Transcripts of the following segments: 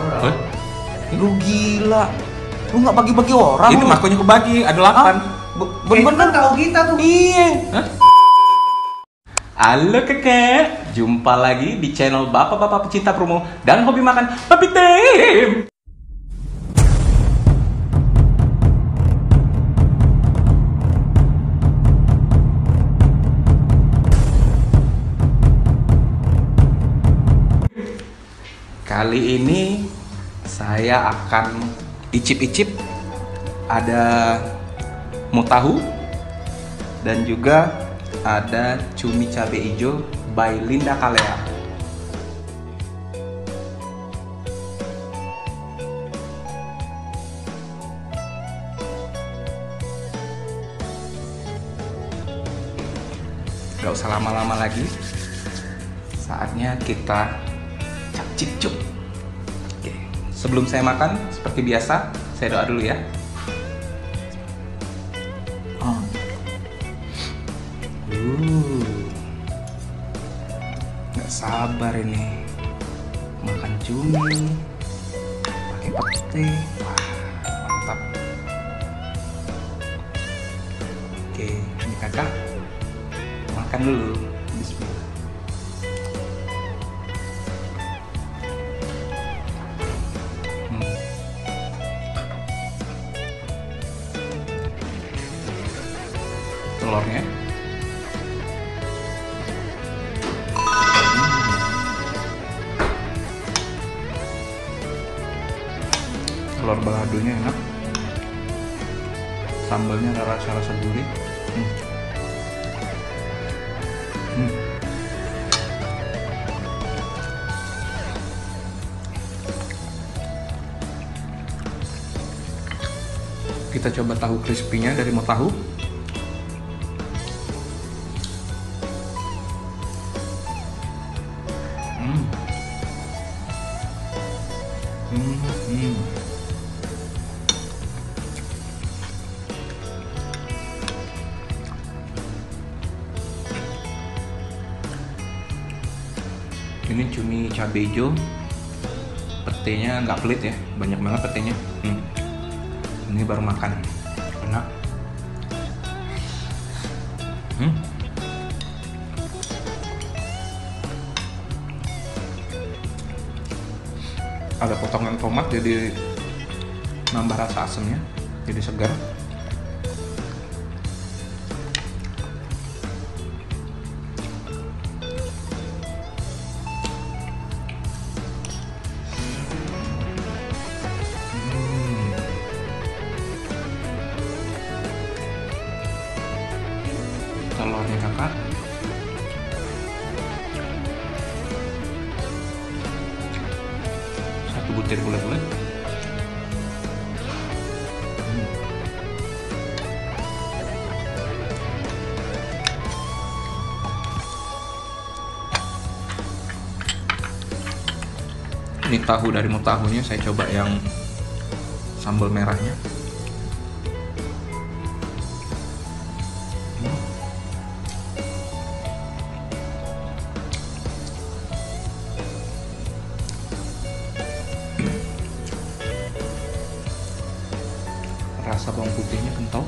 Orang. Hah? Lu gila. Lu nggak bagi-bagi orang. Ini lu. makonya kebagi, ada Ah, 8. be- Eh, itu Bener-bener kan tahu kita tuh. Iya. Hah? Halo kakek, jumpa lagi di channel Bapak-Bapak Pecinta Promo dan Hobi Makan Papi Tim. Kali ini saya akan icip-icip ada mau tahu dan juga ada cumi cabe hijau by Linda Kalea. Gak usah lama-lama lagi. Saatnya kita cap cip cup. Sebelum saya makan seperti biasa, saya doa dulu ya. Ah, Uh, nggak sabar ini makan cumi pakai pete, wah mantap. Oke, ini kakak makan dulu. Telurnya. telur baladonya enak sambalnya ada rasa-rasa gurih hmm. Hmm. kita coba tahu crispy-nya dari mau tahu Hmm. Ini cumi cabai hijau. Petenya nggak pelit ya, banyak banget petenya. Hmm. Ini baru makan, enak. Hmm. Ada potongan tomat jadi nambah rasa asamnya, jadi segar. Hmm. Telurnya kakak. Ini tahu dari mau tahunya saya coba yang sambal merahnya. Rasa bawang putihnya kental.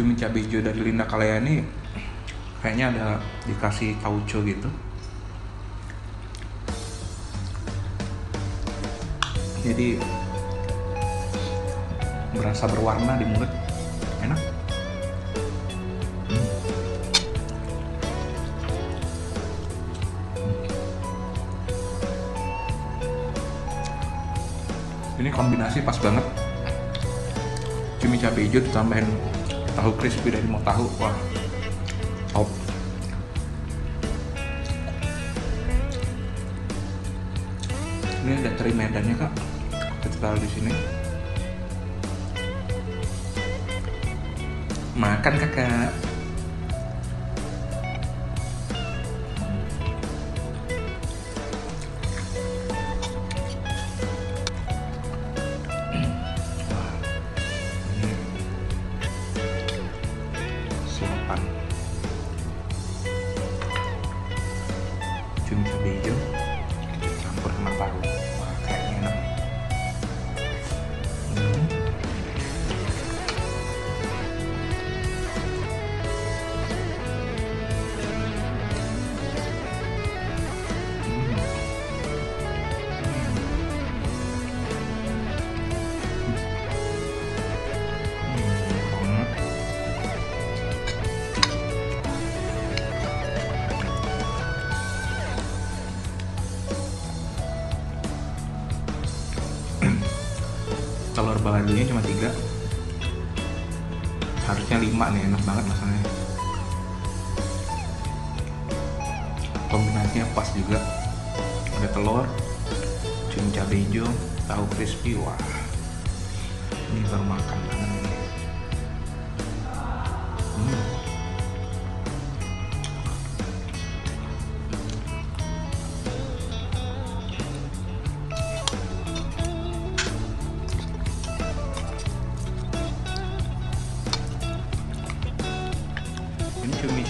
Cumi cabai hijau dari Linda Kalea ini kayaknya ada dikasih tauco gitu. Jadi berasa berwarna di mulut, enak. Hmm. Ini kombinasi pas banget. Cumi cabai hijau ditambahin tahu crispy dari mau tahu, wah top. Ini ada teri medannya kak, kita taruh di sini. Makan kakak. Cumi cabai hijau baladonya cuma tiga. Harusnya lima nih enak banget masalahnya. Kombinasinya pas juga. Ada telur cabai hijau tahu crispy wah. Ini baru makan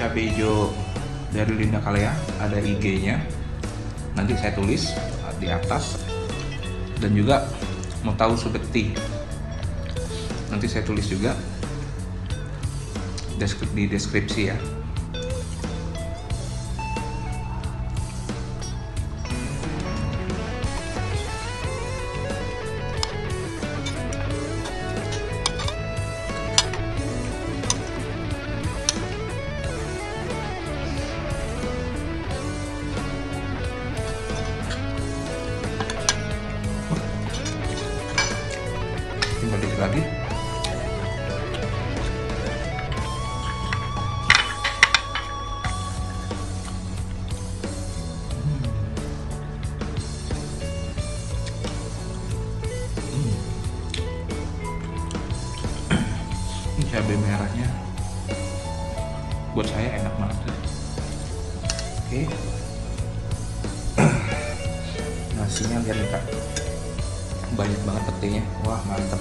cabai hijau dari Linda Kalea ada IG-nya nanti saya tulis di atas. Dan juga mau tahu seperti nanti saya tulis juga. Di deskripsi ya dikit lagi. Hmm. cabai merahnya. Buat saya enak banget oke. Nasinya lihat nih kak banyak banget petinya wah mantap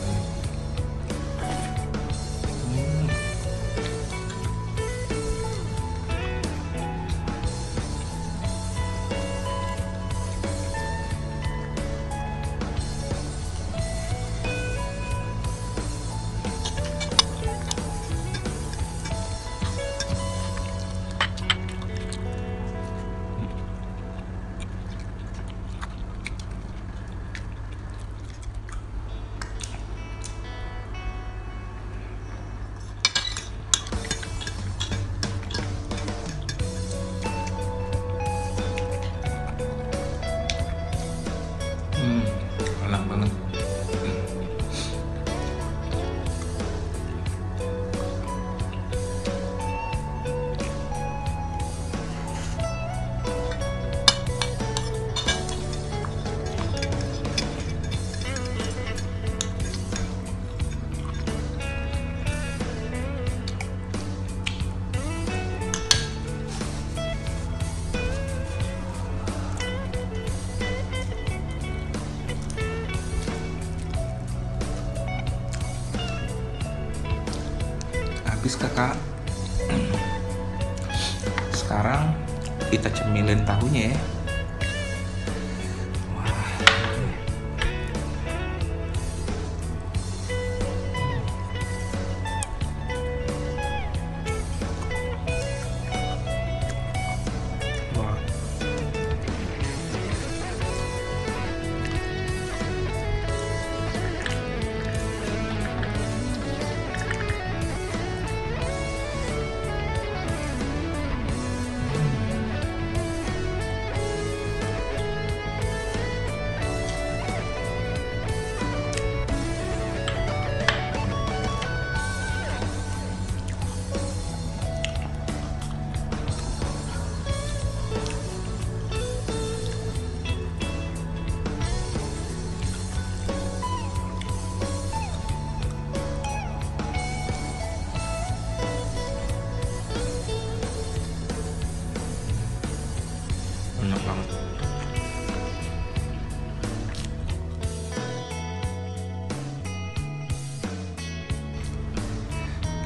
kakak. Sekarang kita cemilin tahunya ya.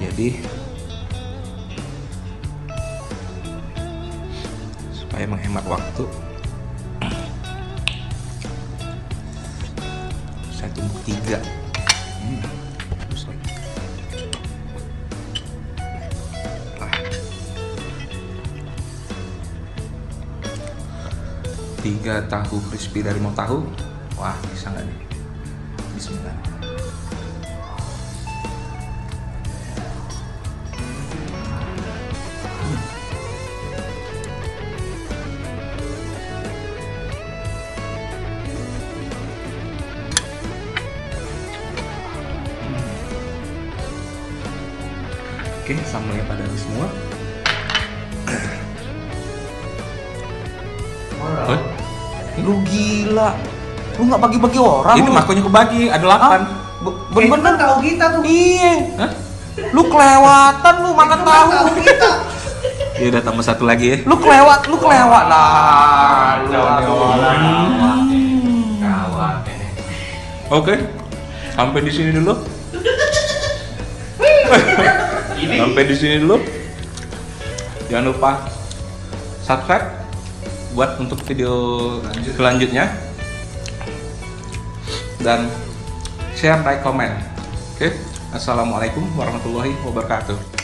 Jadi supaya menghemat waktu saya tumbuk tiga hmm. bagus lagi. Ah. tiga tahu crispy dari mau tahu wah bisa nggak nih Bismillah Oke, sambelnya pada semua. Hah? Lu gila. Lu nggak bagi-bagi orang. Ini makonya kebagi, ada 8. Be- Bener-bener tahu kita tuh. Iya. Hah? Lu kelewatan lu makan tahu. kita. Ya udah tambah satu lagi ya. Lu kelewat, lu kelewat lah. Lu. Kawat ini. Oke. Sampai di sini dulu. Sampai di sini dulu. Jangan lupa subscribe buat untuk video selanjutnya dan share, like, komen. Oke. Assalamualaikum warahmatullahi wabarakatuh.